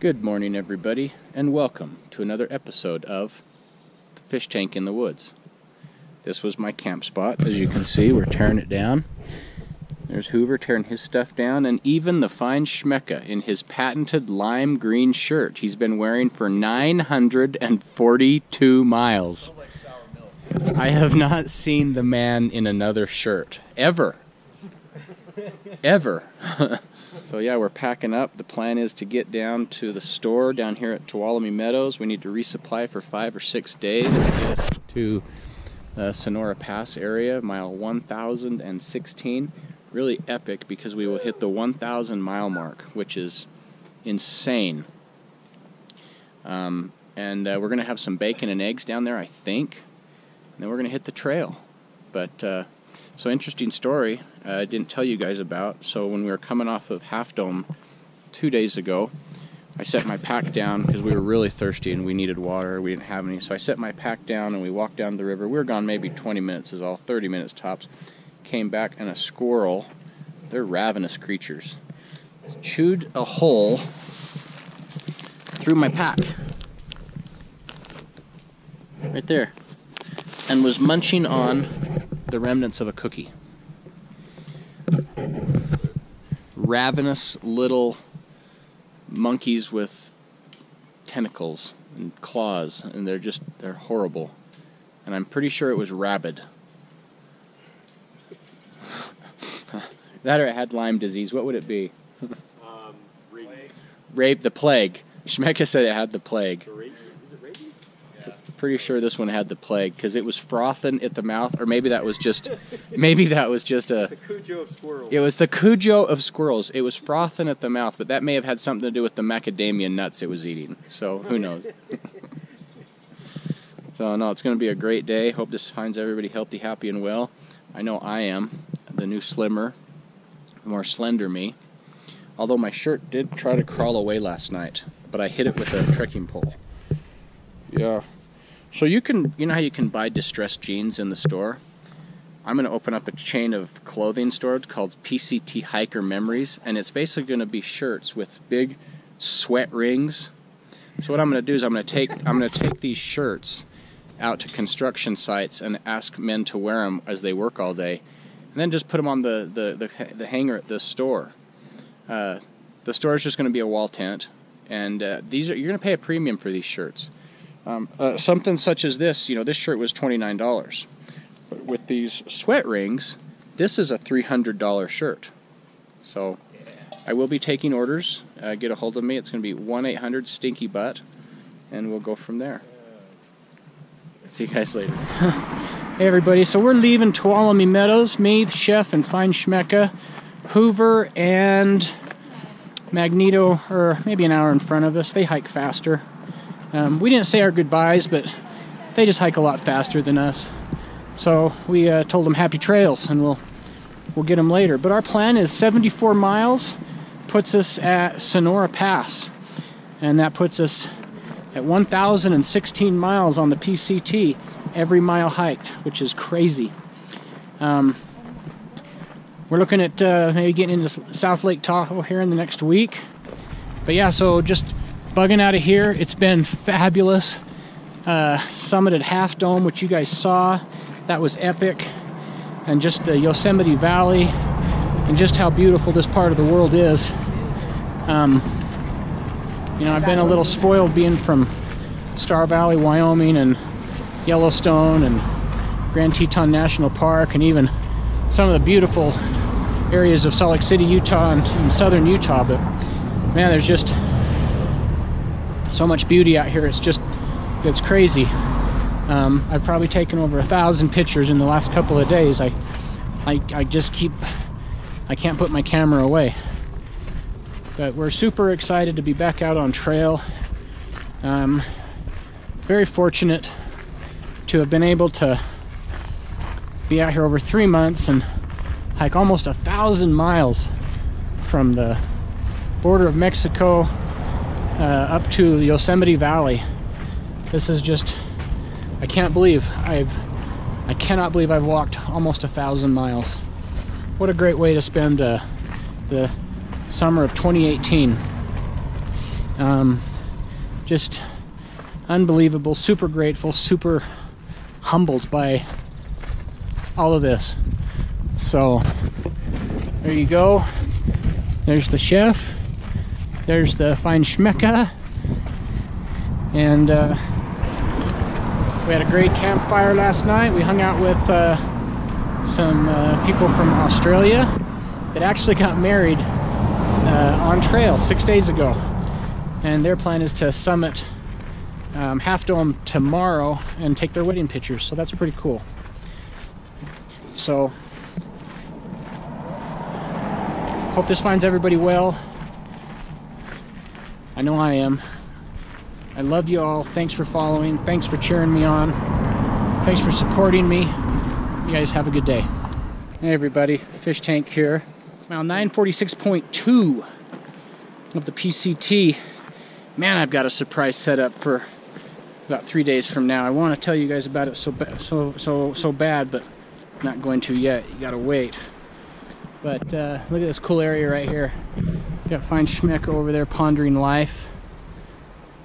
Good morning, everybody, and welcome to another episode of the Fish Tank in the Woods. This was my camp spot. As you can see, we're tearing it down. There's Hoover tearing his stuff down, and even the fine Schmecka in his patented lime green shirt he's been wearing for 942 miles. I have not seen the man in another shirt ever. Ever. so yeah, we're packing up. The plan is to get down to the store down here at Tuolumne Meadows. We need to resupply for five or six days to the Sonora Pass area, mile 1016. Really epic because we will hit the 1,000 mile mark, which is insane. Um, and uh, we're going to have some bacon and eggs down there, I think. And then we're going to hit the trail. But uh, so interesting story. Uh, I didn't tell you guys about. So when we were coming off of Half Dome two days ago, I set my pack down because we were really thirsty and we needed water. We didn't have any, so I set my pack down and we walked down the river. We were gone maybe 20 minutes, is all 30 minutes tops. Came back and a squirrel. They're ravenous creatures. Chewed a hole through my pack. Right there. And was munching on the remnants of a cookie. Ravenous little monkeys with tentacles and claws, and they're just, they're horrible. And I'm pretty sure it was rabid. that or it had Lyme disease. What would it be? Um, rabies. Rape the plague. Schmecka said it had the plague Is it rabies? Yeah. Pretty sure this one had the plague because it was frothing at the mouth, or maybe that was just, maybe that was just a. It's a Cujo of squirrels. It was the Cujo of squirrels. It was frothing at the mouth, but that may have had something to do with the macadamia nuts it was eating. So who knows? so no, it's going to be a great day. Hope this finds everybody healthy, happy, and well. I know I am. The new slimmer, more slender me. Although my shirt did try to crawl away last night, but I hit it with a trekking pole. Yeah. So you can, you know how you can buy distressed jeans in the store? I'm going to open up a chain of clothing stores called PCT Hiker Memories, and it's basically going to be shirts with big sweat rings. So what I'm going to do is I'm going to take I'm going to take these shirts out to construction sites and ask men to wear them as they work all day, and then just put them on the the the, the hanger at the store. Uh, the store is just going to be a wall tent, and uh, these are you're going to pay a premium for these shirts. Um, uh, something such as this, you know, this shirt was twenty nine dollars. But with these sweat rings, this is a $300 shirt. So I will be taking orders. Uh, get a hold of me. It's going to be 1 800 Stinky Butt, and we'll go from there. See you guys later. hey, everybody. So we're leaving Tuolumne Meadows. Me, the chef, and Fine Schmecka, Hoover, and Magneto are maybe an hour in front of us. They hike faster. Um, we didn't say our goodbyes, but they just hike a lot faster than us. So we uh, told them happy trails, and we'll we'll get them later. But our plan is 74 miles, puts us at Sonora Pass, and that puts us at 1,016 miles on the PCT every mile hiked, which is crazy. Um, we're looking at uh, maybe getting into South Lake Tahoe here in the next week. But yeah, so just bugging out of here. It's been fabulous. Uh, summit at Half Dome, which you guys saw, that was epic. And just the Yosemite Valley, and just how beautiful this part of the world is. Um, you know, I've been a little spoiled being from Star Valley, Wyoming, and Yellowstone, and Grand Teton National Park, and even some of the beautiful areas of Salt Lake City, Utah, and, and southern Utah. But man, there's just so much beauty out here. It's just, it's crazy. Um, I've probably taken over a thousand pictures in the last couple of days. I, I, I just keep, I can't put my camera away. But we're super excited to be back out on trail. Um, very fortunate to have been able to be out here over three months and hike almost a thousand miles from the border of Mexico uh, up to Yosemite Valley. This is just, I can't believe I've, I cannot believe I've walked almost a thousand miles. What a great way to spend uh, the summer of 2018. Um, just unbelievable, super grateful, super humbled by all of this. So there you go. There's the chef. There's the fine schmecka. And uh, we had a great campfire last night. We hung out with uh, some uh, people from Australia that actually got married uh, on trail six days ago. And their plan is to summit um, Half Dome tomorrow and take their wedding pictures. So that's pretty cool. So, hope this finds everybody well. I know I am. I love you all. Thanks for following. Thanks for cheering me on. Thanks for supporting me. You guys have a good day. Hey everybody, Fish Tank here. Now 946.2 of the PCT. Man, I've got a surprise set up for about three days from now. I want to tell you guys about it so so so so bad, but not going to yet. You gotta wait. But uh, look at this cool area right here. Got fine Schmeck over there pondering life.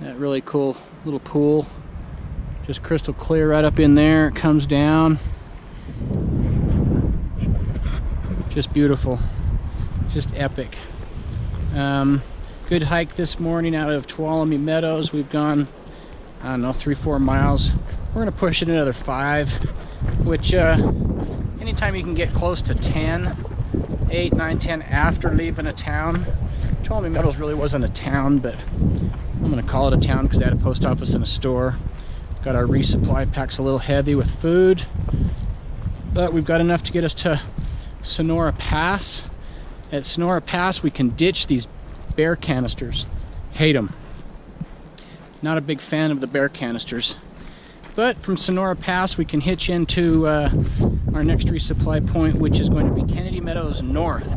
That really cool little pool. Just crystal clear right up in there. It comes down. Just beautiful. Just epic. Um, good hike this morning out of Tuolumne Meadows. We've gone, I don't know, three, four miles. We're gonna push it another five, which uh, anytime you can get close to 10, 8, 9, 10 after leaving a town. Tuolumne Meadows really wasn't a town, but I'm gonna call it a town because they had a post office and a store. Got our resupply packs a little heavy with food, but we've got enough to get us to Sonora Pass. At Sonora Pass, we can ditch these bear canisters. Hate them. Not a big fan of the bear canisters. But from Sonora Pass, we can hitch into uh, our next resupply point, which is going to be Kennedy Meadows North.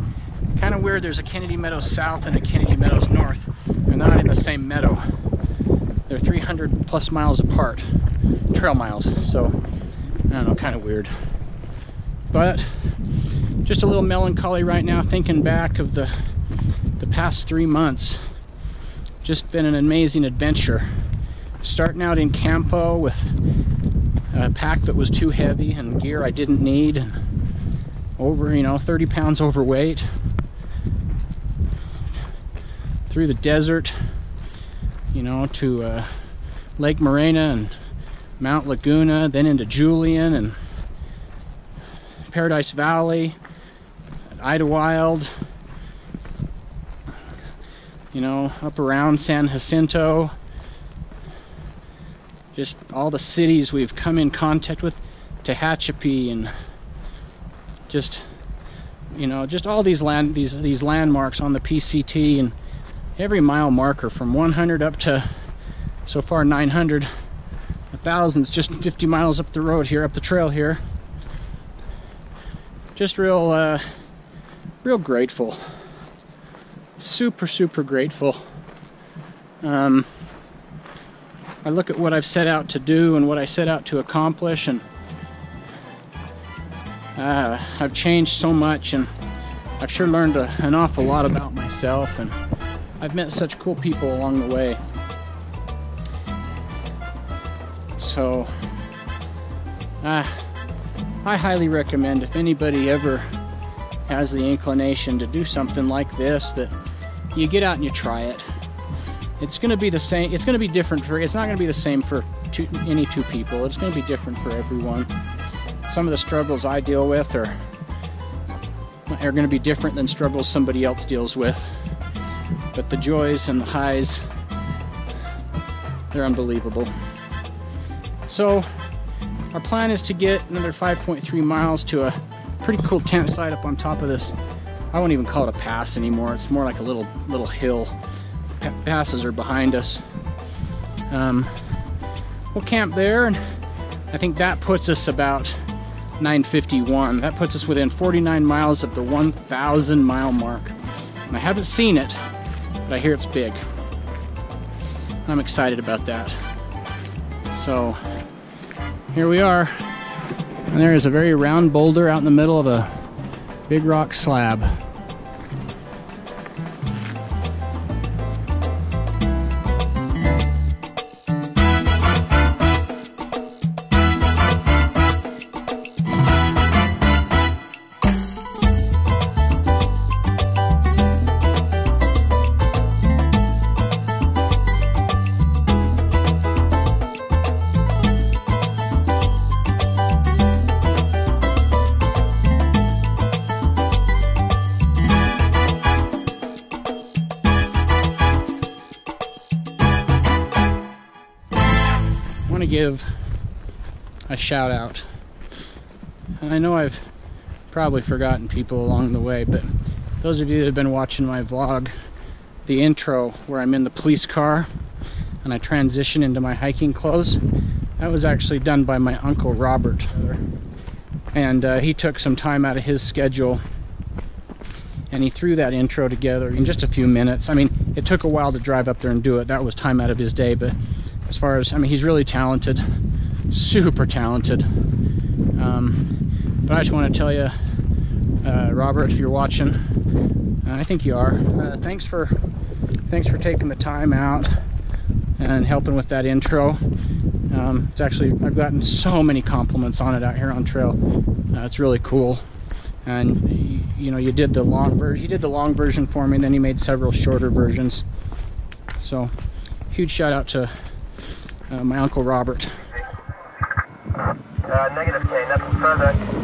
Kind of weird, there's a Kennedy Meadows South and a Kennedy Meadows North. They're not in the same meadow. They're 300 plus miles apart, trail miles. So, I don't know, kind of weird. But just a little melancholy right now, thinking back of the the past three months. Just been an amazing adventure. Starting out in Campo with a pack that was too heavy and gear I didn't need, over you know 30 pounds overweight. Through the desert, you know, to uh, Lake Morena and Mount Laguna, then into Julian and Paradise Valley, Idyllwild, you know, up around San Jacinto, just all the cities we've come in contact with, Tehachapi, and just, you know, just all these land these these landmarks on the PCT and every mile marker from 100 up to so far 900 a thousand's just 50 miles up the road here up the trail here. Just real uh, real grateful. Super super grateful. Um, I look at what I've set out to do and what I set out to accomplish and uh, I've changed so much and I've sure learned a, an awful lot about myself and I've met such cool people along the way. So, uh, I highly recommend if anybody ever has the inclination to do something like this, that you get out and you try it. It's going to be the same. It's going to be different for. It's not going to be the same for two, any two people. It's going to be different for everyone. Some of the struggles I deal with are are going to be different than struggles somebody else deals with but the joys and the highs, they're unbelievable. So, our plan is to get another 5.3 miles to a pretty cool tent site up on top of this. I won't even call it a pass anymore. It's more like a little little hill. passes are behind us. Um, we'll camp there, and I think that puts us about 951. That puts us within 49 miles of the 1,000 mile mark. And I haven't seen it, but I hear it's big. I'm excited about that. So here we are. And there is a very round boulder out in the middle of a big rock slab. To give a shout out. And I know I've probably forgotten people along the way, but those of you that have been watching my vlog, the intro where I'm in the police car and I transition into my hiking clothes, that was actually done by my uncle Robert. And uh, he took some time out of his schedule and he threw that intro together in just a few minutes. I mean, it took a while to drive up there and do it. That was time out of his day, but as far as I mean, he's really talented, super talented. Um, but I just want to tell you, uh, Robert, if you're watching, uh, I think you are. Uh, thanks for thanks for taking the time out and helping with that intro. Um, it's actually I've gotten so many compliments on it out here on trail. Uh, it's really cool and you know you did the long version you did the long version for me and then you made several shorter versions so huge shout out to uh, my uncle robert uh, negative K, nothing further.